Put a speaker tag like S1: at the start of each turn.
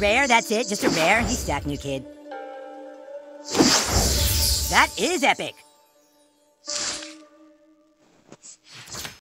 S1: Rare, that's it. Just a rare. He's stacked, new kid. That is epic.